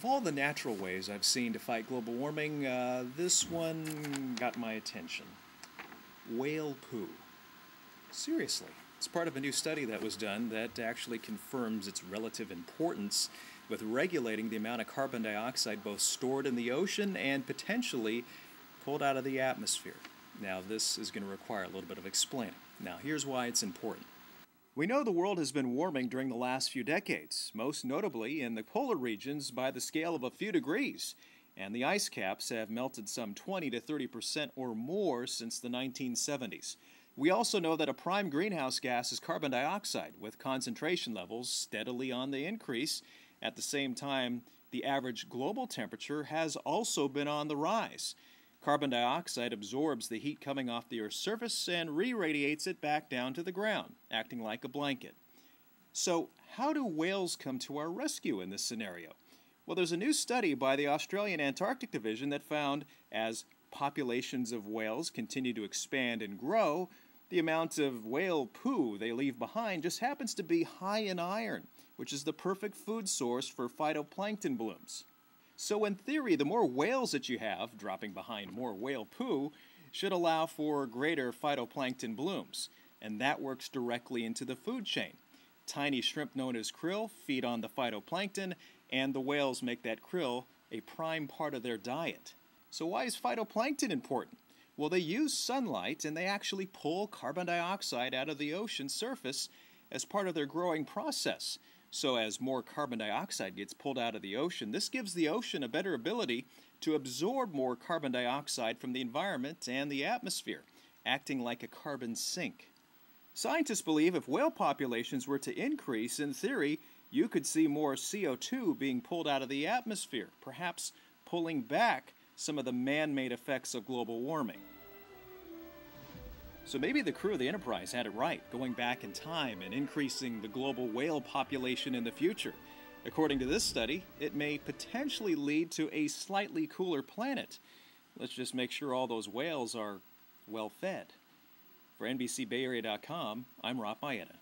Of all the natural ways I've seen to fight global warming, uh, this one got my attention. Whale poo. Seriously, it's part of a new study that was done that actually confirms its relative importance with regulating the amount of carbon dioxide both stored in the ocean and potentially pulled out of the atmosphere. Now, this is going to require a little bit of explaining. Now, here's why it's important. We know the world has been warming during the last few decades, most notably in the polar regions by the scale of a few degrees, and the ice caps have melted some 20 to 30 percent or more since the 1970s. We also know that a prime greenhouse gas is carbon dioxide, with concentration levels steadily on the increase. At the same time, the average global temperature has also been on the rise. Carbon dioxide absorbs the heat coming off the Earth's surface and re radiates it back down to the ground, acting like a blanket. So, how do whales come to our rescue in this scenario? Well, there's a new study by the Australian Antarctic Division that found as populations of whales continue to expand and grow, the amount of whale poo they leave behind just happens to be high in iron, which is the perfect food source for phytoplankton blooms. So, in theory, the more whales that you have, dropping behind more whale poo, should allow for greater phytoplankton blooms, and that works directly into the food chain. Tiny shrimp known as krill feed on the phytoplankton, and the whales make that krill a prime part of their diet. So, why is phytoplankton important? Well, they use sunlight and they actually pull carbon dioxide out of the ocean surface as part of their growing process. So, as more carbon dioxide gets pulled out of the ocean, this gives the ocean a better ability to absorb more carbon dioxide from the environment and the atmosphere, acting like a carbon sink. Scientists believe if whale populations were to increase, in theory, you could see more CO2 being pulled out of the atmosphere, perhaps pulling back some of the man made effects of global warming. So maybe the crew of the Enterprise had it right, going back in time and increasing the global whale population in the future. According to this study, it may potentially lead to a slightly cooler planet. Let's just make sure all those whales are well fed. For NBCBayArea.com, I'm Rob Mayeda.